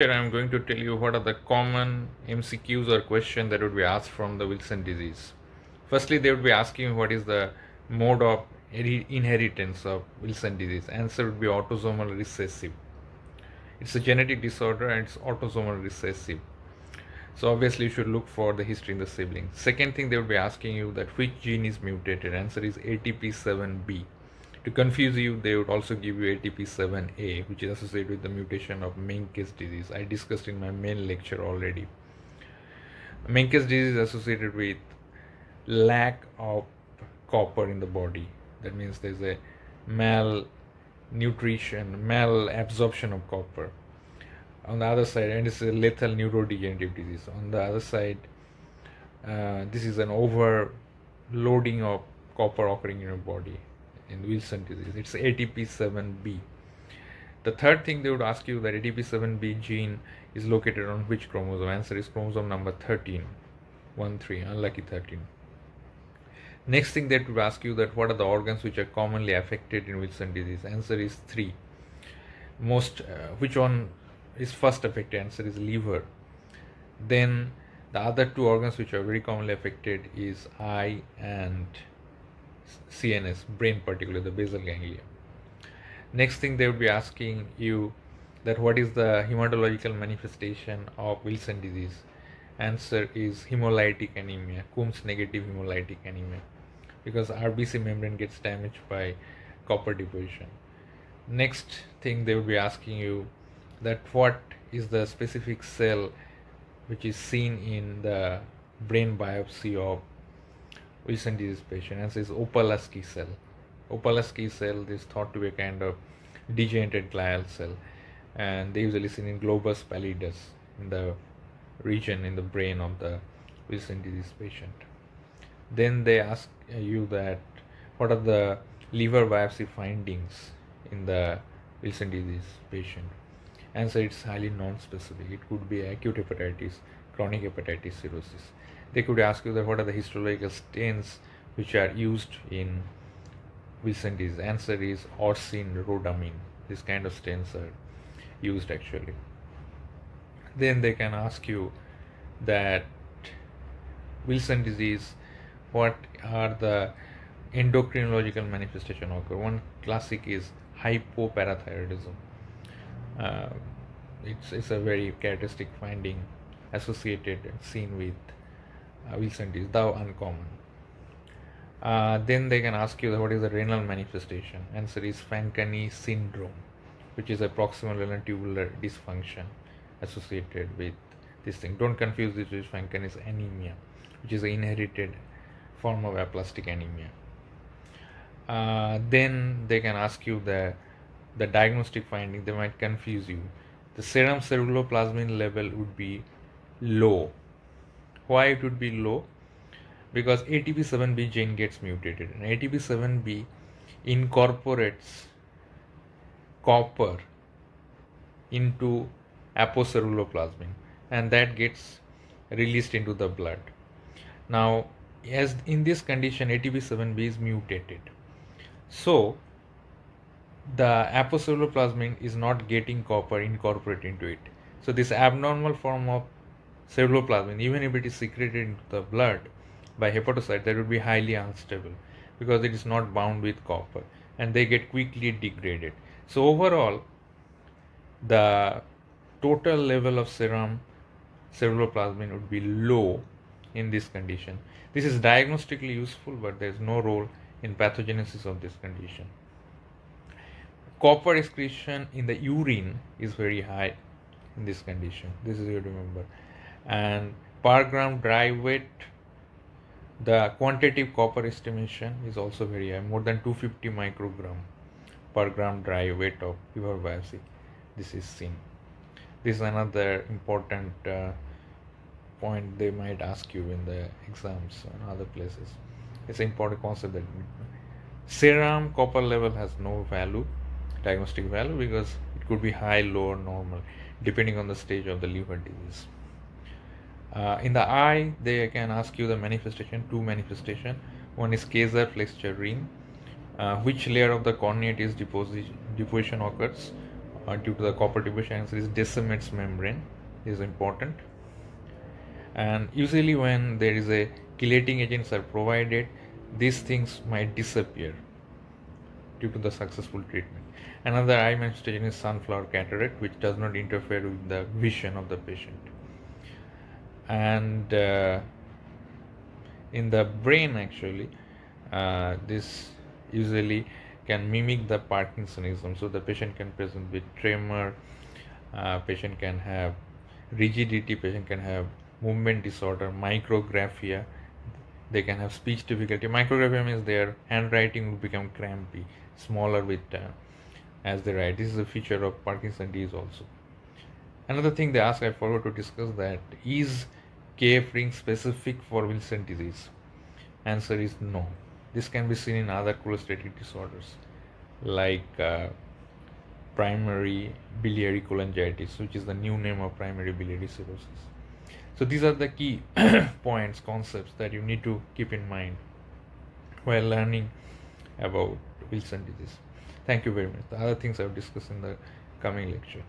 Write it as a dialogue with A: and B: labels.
A: Here I am going to tell you what are the common MCQs or questions that would be asked from the Wilson disease. Firstly, they would be asking what is the mode of inheritance of Wilson disease. Answer would be autosomal recessive. It's a genetic disorder and it's autosomal recessive. So obviously you should look for the history in the siblings. Second thing they would be asking you that which gene is mutated. Answer is ATP7B. To confuse you, they would also give you ATP7A, which is associated with the mutation of Menkes disease. I discussed in my main lecture already. Menkes disease is associated with lack of copper in the body. That means there's a malnutrition, malabsorption of copper. On the other side, and it's a lethal neurodegenerative disease. On the other side, uh, this is an overloading of copper occurring in your body in Wilson disease. It's ATP7B. The third thing they would ask you that ATP7B gene is located on which chromosome? Answer is chromosome number 13. 1 3, unlucky 13. Next thing they would ask you that what are the organs which are commonly affected in Wilson disease? Answer is 3. Most, uh, which one is first affected? Answer is liver. Then the other two organs which are very commonly affected is eye and CNS, brain particularly the basal ganglia. Next thing they would be asking you that what is the hematological manifestation of Wilson disease? Answer is hemolytic anemia, Coombs negative hemolytic anemia, because RBC membrane gets damaged by copper deposition. Next thing they would be asking you that what is the specific cell which is seen in the brain biopsy of Wilson disease patient and says Opalski cell. Opalski cell is thought to be a kind of degenerated glial cell and they usually seen in globus pallidus in the region in the brain of the Wilson disease patient. Then they ask you that what are the liver biopsy findings in the Wilson disease patient. Answer it's highly non-specific. It could be acute hepatitis, chronic hepatitis cirrhosis they could ask you that what are the histological stains which are used in Wilson disease. Answer is orcein rhodamine. This kind of stains are used actually. Then they can ask you that Wilson disease, what are the endocrinological manifestation occur? One classic is hypoparathyroidism. Uh, it's, it's a very characteristic finding associated and seen with uh, Wilson is thou uncommon. Uh, then they can ask you what is the renal manifestation. Answer is Fanconi syndrome, which is a proximal renal tubular dysfunction associated with this thing. Don't confuse this with Fanconi's anemia, which is an inherited form of aplastic anemia. Uh, then they can ask you the the diagnostic finding. They might confuse you. The serum ceruloplasmin level would be low why it would be low because ATP7B gene gets mutated and ATP7B incorporates copper into apoceruloplasmin and that gets released into the blood. Now, as in this condition, ATP7B is mutated. So, the apoceruloplasmin is not getting copper incorporated into it. So, this abnormal form of ceruloplasmin, even if it is secreted into the blood by hepatocyte, that would be highly unstable because it is not bound with copper and they get quickly degraded. So, overall, the total level of serum ceruloplasmin would be low in this condition. This is diagnostically useful, but there is no role in pathogenesis of this condition. Copper excretion in the urine is very high in this condition. This is you remember and per gram dry weight the quantitative copper estimation is also very high more than 250 microgram per gram dry weight of liver biopsy. This is seen. This is another important uh, point they might ask you in the exams and other places. It's an important concept that serum copper level has no value diagnostic value because it could be high low or normal depending on the stage of the liver disease uh, in the eye, they can ask you the manifestation, two manifestation. One is Kayser-Fleischer ring, uh, which layer of the cornea is deposition, deposition occurs uh, due to the copper deposition is Descemet's membrane is important. And usually when there is a chelating agents are provided these things might disappear due to the successful treatment. Another eye manifestation is sunflower cataract which does not interfere with the vision of the patient and uh, in the brain actually uh, this usually can mimic the Parkinsonism. So the patient can present with tremor, uh, patient can have rigidity, patient can have movement disorder, micrographia, they can have speech difficulty. Micrographia means their handwriting will become crampy, smaller with time as they write. This is a feature of Parkinson disease also. Another thing they ask, I forgot to discuss that is KF ring specific for Wilson disease? Answer is no. This can be seen in other cholestatic disorders like uh, primary biliary cholangitis, which is the new name of primary biliary cirrhosis. So these are the key points, concepts that you need to keep in mind while learning about Wilson disease. Thank you very much. The other things I will discuss in the coming lecture.